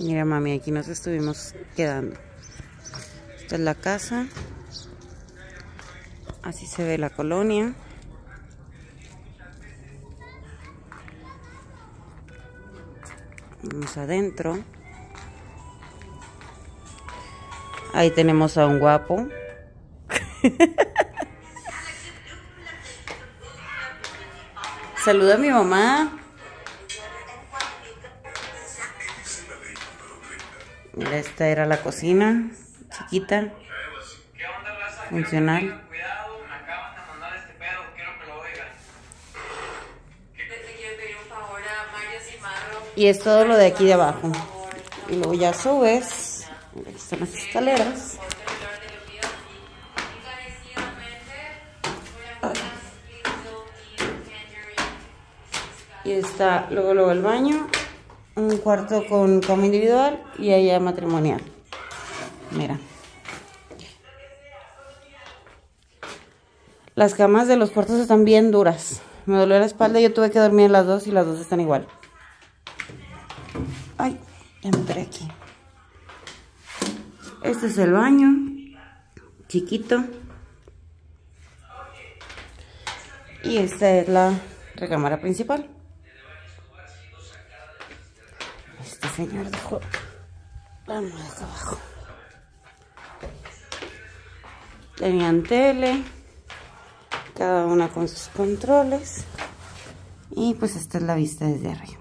Mira, mami, aquí nos estuvimos quedando. Esta es la casa. Así se ve la colonia. Vamos adentro. Ahí tenemos a un guapo. Saluda a mi mamá. Esta era la cocina, chiquita, funcional. Y es todo lo de aquí de abajo. Y luego ya subes. Aquí están las escaleras. Y está luego, luego el baño. Un cuarto con cama individual y allá matrimonial. Mira. Las camas de los cuartos están bien duras. Me dolió la espalda y yo tuve que dormir en las dos y las dos están igual. Ay, entré aquí. Este es el baño. Chiquito. Y esta es la recámara principal. Señor dejó la acá abajo. Tenían tele. Cada una con sus controles. Y pues esta es la vista desde arriba.